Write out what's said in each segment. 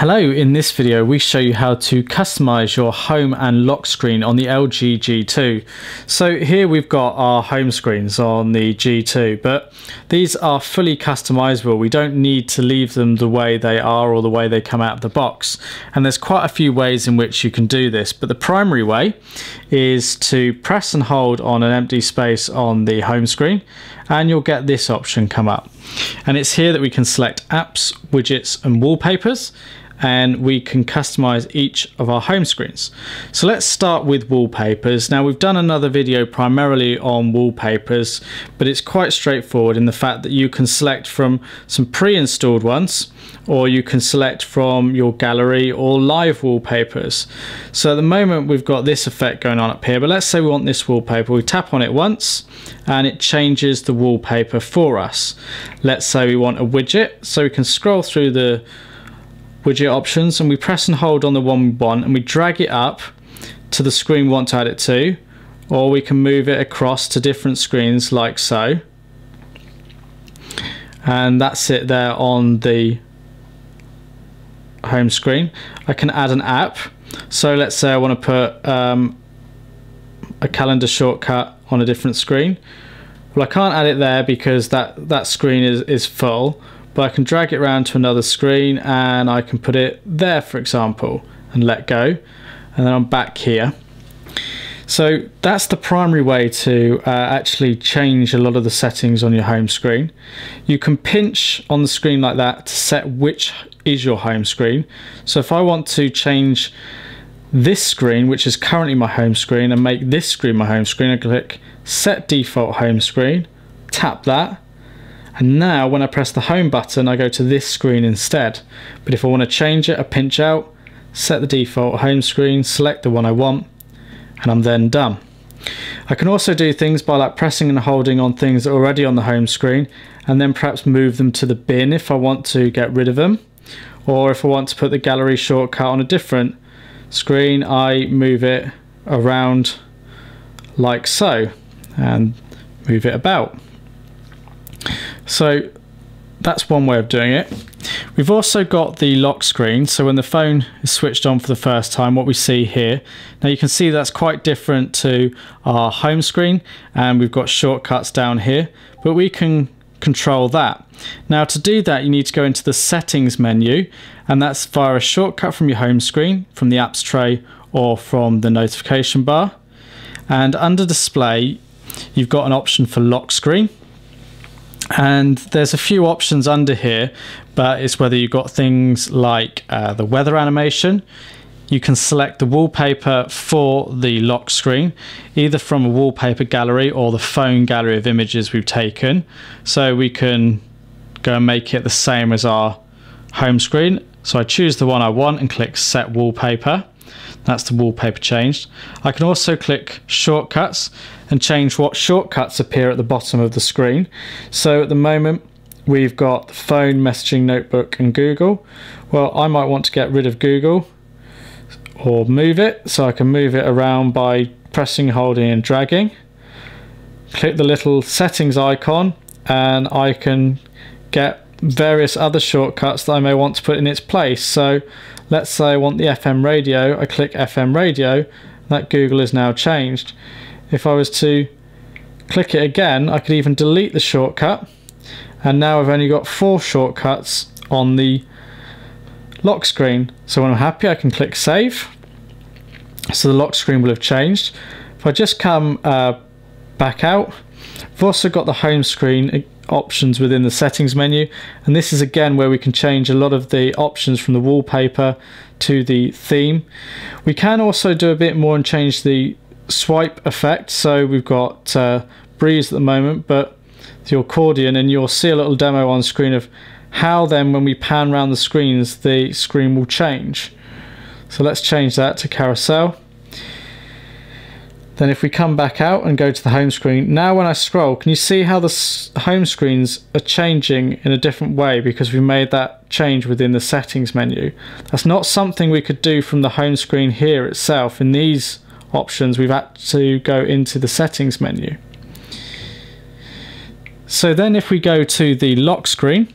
Hello, in this video we show you how to customize your home and lock screen on the LG G2. So here we've got our home screens on the G2, but these are fully customizable. We don't need to leave them the way they are or the way they come out of the box. And there's quite a few ways in which you can do this, but the primary way is to press and hold on an empty space on the home screen and you'll get this option come up. And it's here that we can select apps, widgets and wallpapers and we can customize each of our home screens. So let's start with wallpapers. Now we've done another video primarily on wallpapers, but it's quite straightforward in the fact that you can select from some pre-installed ones or you can select from your gallery or live wallpapers. So at the moment we've got this effect going on up here, but let's say we want this wallpaper. We tap on it once and it changes the wallpaper for us. Let's say we want a widget, so we can scroll through the widget options and we press and hold on the one we want and we drag it up to the screen we want to add it to or we can move it across to different screens like so. And that's it there on the home screen. I can add an app. So let's say I want to put um, a calendar shortcut on a different screen. Well I can't add it there because that that screen is, is full but I can drag it around to another screen and I can put it there for example and let go. And then I'm back here. So that's the primary way to uh, actually change a lot of the settings on your home screen. You can pinch on the screen like that to set which is your home screen. So if I want to change this screen which is currently my home screen and make this screen my home screen I click set default home screen tap that and now when I press the home button, I go to this screen instead. But if I want to change it, I pinch out, set the default home screen, select the one I want, and I'm then done. I can also do things by like pressing and holding on things that are already on the home screen and then perhaps move them to the bin if I want to get rid of them. Or if I want to put the gallery shortcut on a different screen, I move it around like so and move it about. So that's one way of doing it. We've also got the lock screen. So when the phone is switched on for the first time, what we see here, now you can see that's quite different to our home screen and we've got shortcuts down here, but we can control that. Now to do that, you need to go into the settings menu and that's via a shortcut from your home screen, from the apps tray or from the notification bar. And under display, you've got an option for lock screen and there's a few options under here but it's whether you've got things like uh, the weather animation. You can select the wallpaper for the lock screen either from a wallpaper gallery or the phone gallery of images we've taken. So we can go and make it the same as our home screen. So I choose the one I want and click set wallpaper that's the wallpaper changed. I can also click shortcuts and change what shortcuts appear at the bottom of the screen. So at the moment we've got phone, messaging, notebook and Google. Well I might want to get rid of Google or move it so I can move it around by pressing, holding and dragging. Click the little settings icon and I can get various other shortcuts that I may want to put in its place. So let's say I want the FM radio, I click FM radio, that Google is now changed. If I was to click it again, I could even delete the shortcut. And now I've only got four shortcuts on the lock screen. So when I'm happy, I can click save. So the lock screen will have changed. If I just come uh, back out, I've also got the home screen options within the settings menu and this is again where we can change a lot of the options from the wallpaper to the theme. We can also do a bit more and change the swipe effect so we've got uh, breeze at the moment but the accordion and you'll see a little demo on screen of how then when we pan around the screens the screen will change. So let's change that to carousel. Then if we come back out and go to the home screen, now when I scroll, can you see how the home screens are changing in a different way because we made that change within the settings menu. That's not something we could do from the home screen here itself. In these options, we've had to go into the settings menu. So then if we go to the lock screen,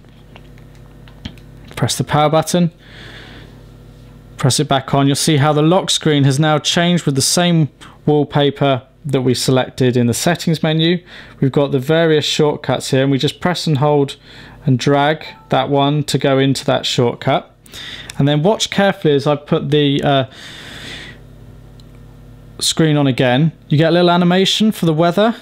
press the power button, press it back on, you'll see how the lock screen has now changed with the same wallpaper that we selected in the settings menu. We've got the various shortcuts here and we just press and hold and drag that one to go into that shortcut. And then watch carefully as I put the uh, screen on again. You get a little animation for the weather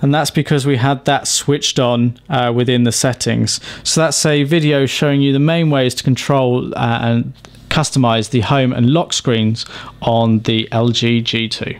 and that's because we had that switched on uh, within the settings. So that's a video showing you the main ways to control uh, and customize the home and lock screens on the LG G2.